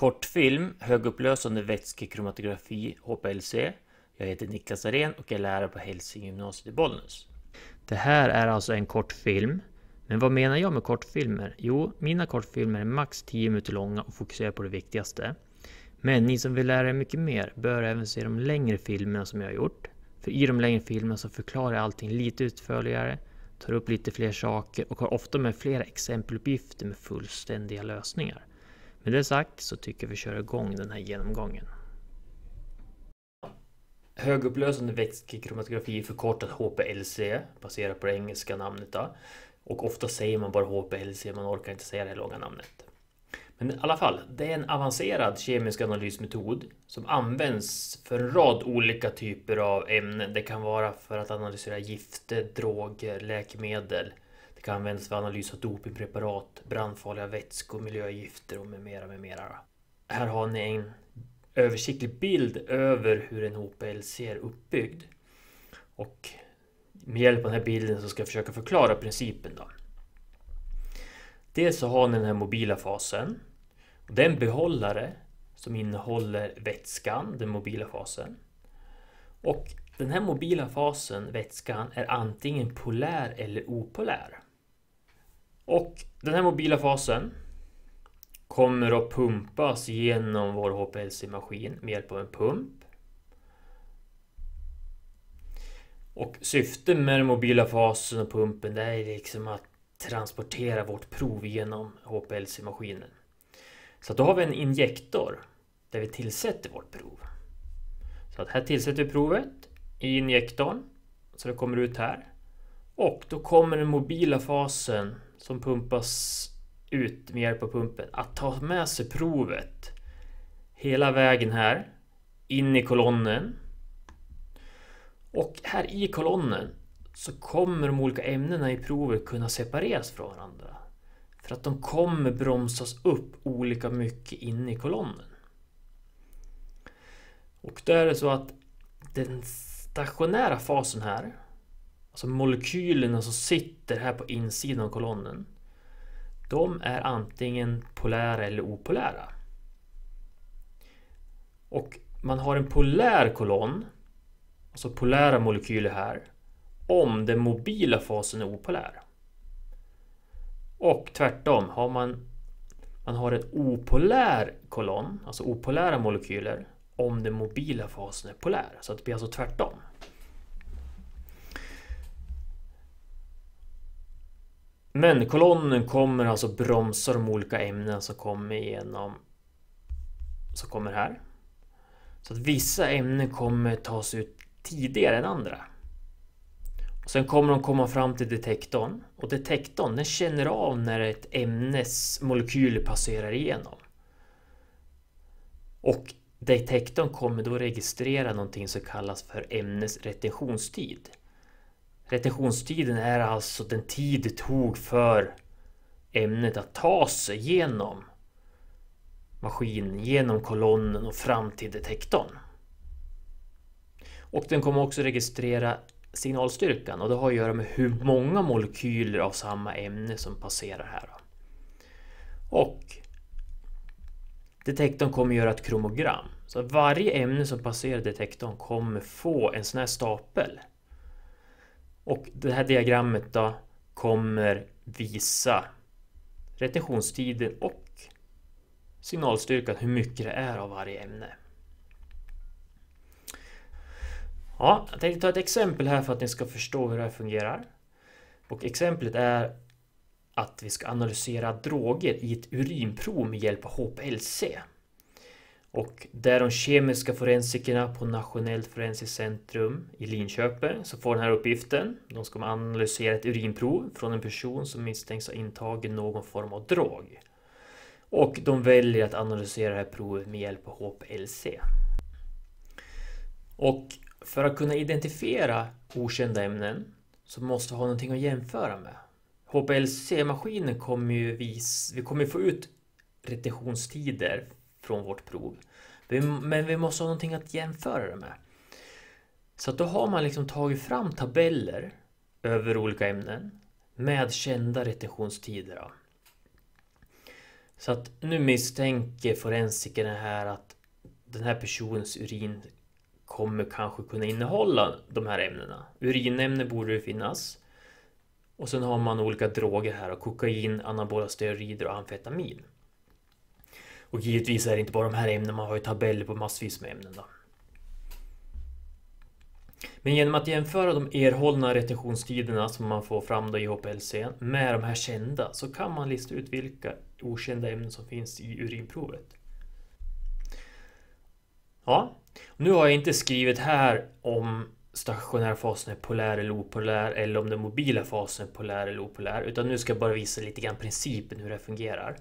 Kortfilm, högupplösande vätskekromatografi, HPLC. Jag heter Niklas Arén och är lärare på Hälsingegymnasiet i Bollnäs. Det här är alltså en kortfilm. Men vad menar jag med kortfilmer? Jo, mina kortfilmer är max 10 minuter långa och fokuserar på det viktigaste. Men ni som vill lära er mycket mer bör även se de längre filmerna som jag har gjort. För i de längre filmerna så förklarar jag allting lite utförligare, tar upp lite fler saker och har ofta med flera exempeluppgifter med fullständiga lösningar. Med det sagt så tycker jag vi kör igång den här genomgången. Högupplösande vätskekromatografi förkortat HPLC baserat på det engelska namnet då. Och ofta säger man bara HPLC, man orkar inte säga det långa namnet. Men i alla fall, det är en avancerad kemisk analysmetod som används för en rad olika typer av ämnen. Det kan vara för att analysera gifter, droger, läkemedel. Det kan användas för analys av dopingpreparat, brandfarliga vätskor, miljögifter och med mera, med mera. Här har ni en översiktlig bild över hur en HPLC är uppbyggd. Och med hjälp av den här bilden så ska jag försöka förklara principen då. Dels så har ni den här mobila fasen. Det är en behållare som innehåller vätskan, den mobila fasen. Och den här mobila fasen, vätskan, är antingen polär eller opolär. Och den här mobila fasen kommer att pumpas genom vår HPLC-maskin med hjälp av en pump. Och syftet med den mobila fasen och pumpen det är liksom att transportera vårt prov genom HPLC-maskinen. Så då har vi en injektor där vi tillsätter vårt prov. Så att här tillsätter vi provet i injektorn så det kommer ut här. Och då kommer den mobila fasen som pumpas ut med hjälp av pumpen att ta med sig provet hela vägen här in i kolonnen. Och här i kolonnen så kommer de olika ämnena i provet kunna separeras från varandra. För att de kommer bromsas upp olika mycket inne i kolonnen. Och då är det så att den stationära fasen här, alltså molekylerna som sitter här på insidan av kolonnen, de är antingen polära eller opolära. Och man har en polär kolonn, alltså polära molekyler här, om den mobila fasen är opolär. Och tvärtom, har man, man har en opolär kolonn, alltså opolära molekyler, om den mobila fasen är polär. Så det blir alltså tvärtom. Men kolonnen kommer alltså bromsa de olika ämnen som kommer igenom som kommer här. Så att vissa ämnen kommer tas ut tidigare än andra. Sen kommer de komma fram till detektorn och detektorn den känner av när ett ämnes molekyler passerar igenom. Och detektorn kommer då registrera någonting som kallas för ämnesretentionstid. Retentionstiden är alltså den tid det tog för ämnet att ta sig genom maskinen, genom kolonnen och fram till detektorn. Och den kommer också registrera signalstyrkan och det har att göra med hur många molekyler av samma ämne som passerar här. Och detektorn kommer göra ett kromogram. Så varje ämne som passerar detektorn kommer få en sån här stapel. Och det här diagrammet då kommer visa retentionstiden och signalstyrkan, hur mycket det är av varje ämne. Ja, jag tänkte ta ett exempel här för att ni ska förstå hur det här fungerar. Och exemplet är att vi ska analysera droger i ett urinprov med hjälp av HPLC. Och det är de kemiska forensikerna på Nationellt forensiskt centrum i Linköping som får den här uppgiften. De ska analysera ett urinprov från en person som misstänks ha intagit någon form av drog. Och de väljer att analysera det här provet med hjälp av HPLC. Och för att kunna identifiera okända ämnen så måste ha någonting att jämföra med. HPLC-maskinen kommer ju vis, vi kommer få ut retentionstider från vårt prov. Men vi måste ha någonting att jämföra det med. Så att då har man liksom tagit fram tabeller över olika ämnen med kända retentionstider. Så att nu misstänker forensikerna här att den här personens urin kommer kanske kunna innehålla de här ämnena. Urinämne borde det finnas. Och sen har man olika droger här, kokain, anabola steroider och amfetamin. Och givetvis är det inte bara de här ämnena, man har ju tabeller på massvis med ämnen. Då. Men genom att jämföra de erhållna retentionstiderna som man får fram då i HPLC med de här kända så kan man lista ut vilka okända ämnen som finns i urinprovet. Ja, nu har jag inte skrivit här om stationära fasen är polär eller opolär eller om den mobila fasen är polär eller opolär utan nu ska jag bara visa lite grann principen hur det fungerar.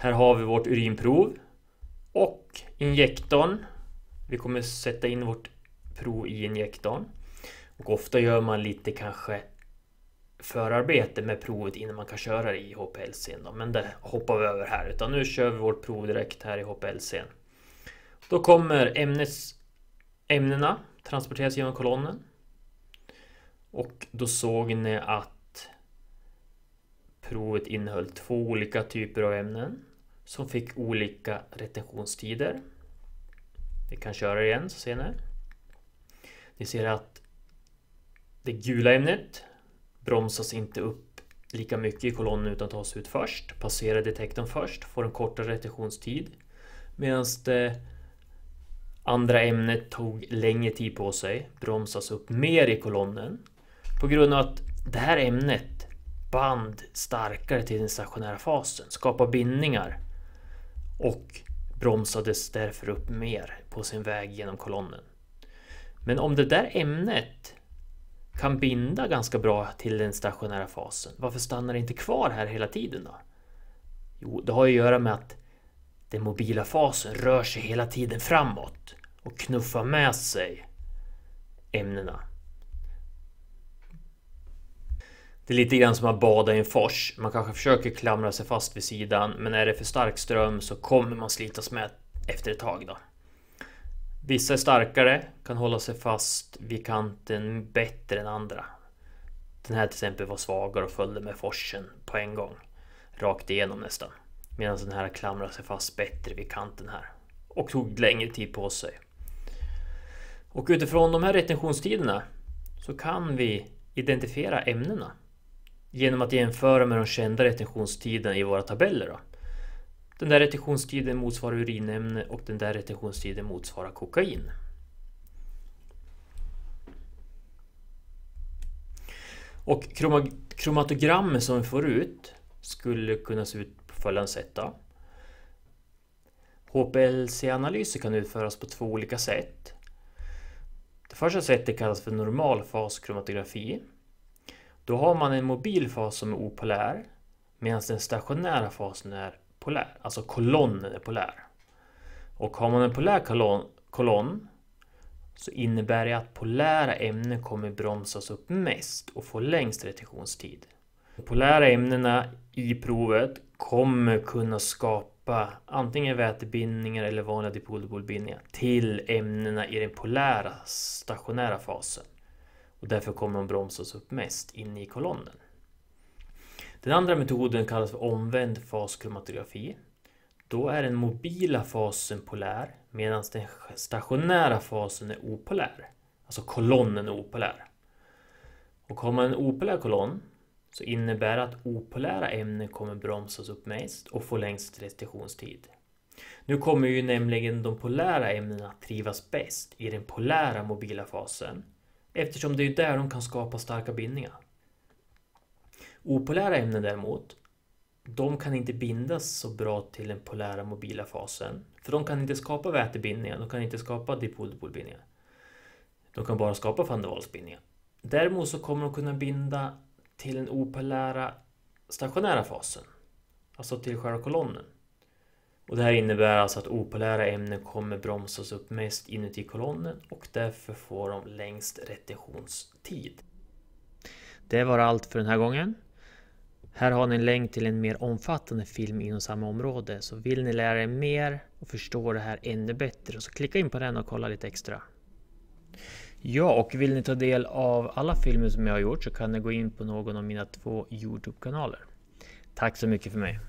Här har vi vårt urinprov och injektorn. Vi kommer sätta in vårt prov i injektorn. Och ofta gör man lite kanske förarbete med provet innan man kan köra det i HPLC. Men det hoppar vi över här. Utan nu kör vi vårt prov direkt här i HPLC. Då kommer ämnes, ämnena transporteras genom kolonnen. Och då såg ni att provet innehöll två olika typer av ämnen som fick olika retentionstider. Vi kan köra igen så ser ni. Ni ser att det gula ämnet bromsas inte upp lika mycket i kolonnen utan tas ut först. Passerar detektorn först, får en kortare retentionstid. Medan det andra ämnet tog längre tid på sig, bromsas upp mer i kolonnen. På grund av att det här ämnet band starkare till den stationära fasen, skapar bindningar och bromsades därför upp mer på sin väg genom kolonnen. Men om det där ämnet kan binda ganska bra till den stationära fasen, varför stannar det inte kvar här hela tiden då? Jo, det har att göra med att den mobila fasen rör sig hela tiden framåt och knuffar med sig ämnena. Det är lite grann som att bada i en fors. Man kanske försöker klamra sig fast vid sidan, men är det för stark ström så kommer man slitas med efter ett tag. Då. Vissa är starkare, kan hålla sig fast vid kanten bättre än andra. Den här till exempel var svagare och följde med forsen på en gång. Rakt igenom nästan. Medan den här klamrar sig fast bättre vid kanten här. Och tog längre tid på sig. Och utifrån de här retentionstiderna så kan vi identifiera ämnena genom att jämföra med de kända retentionstiderna i våra tabeller. Då. Den där retentionstiden motsvarar urinämne och den där retentionstiden motsvarar kokain. Och kromatogrammet som vi får ut skulle kunna se ut på följande sätt. Då. HPLC-analyser kan utföras på två olika sätt. Det första sättet kallas för normalfaskromatografi. Då har man en mobil fas som är opolär medan den stationära fasen är polär. Alltså kolonnen är polär. Och har man en polär kolon, kolonn så innebär det att polära ämnen kommer bromsas upp mest och få längst retentionstid. De polära ämnena i provet kommer kunna skapa antingen vätebindningar eller vanliga dipoldibolbindningar till ämnena i den polära stationära fasen. Och därför kommer de bromsas upp mest inne i kolonnen. Den andra metoden kallas för omvänd faskromatografi. Då är den mobila fasen polär medan den stationära fasen är opolär. Alltså kolonnen är opolär. Och har man en opolär kolonn så innebär det att opolära ämnen kommer bromsas upp mest och få längst restriktionstid. Nu kommer ju nämligen de polära ämnena trivas bäst i den polära mobila fasen eftersom det är där de kan skapa starka bindningar. Opolära ämnen däremot, de kan inte bindas så bra till den polära mobila fasen. För de kan inte skapa vätebindningar, de kan inte skapa dipol-dipolbindningar. De kan bara skapa van der Waals-bindningar. Däremot så kommer de kunna binda till den opolära stationära fasen. Alltså till själva kolonnen. Och det här innebär alltså att opolära ämnen kommer bromsas upp mest inuti kolonnen och därför får de längst retentionstid. Det var allt för den här gången. Här har ni en länk till en mer omfattande film inom samma område. Så vill ni lära er mer och förstå det här ännu bättre så klicka in på den och kolla lite extra. Ja, och vill ni ta del av alla filmer som jag har gjort så kan ni gå in på någon av mina två Youtube-kanaler. Tack så mycket för mig!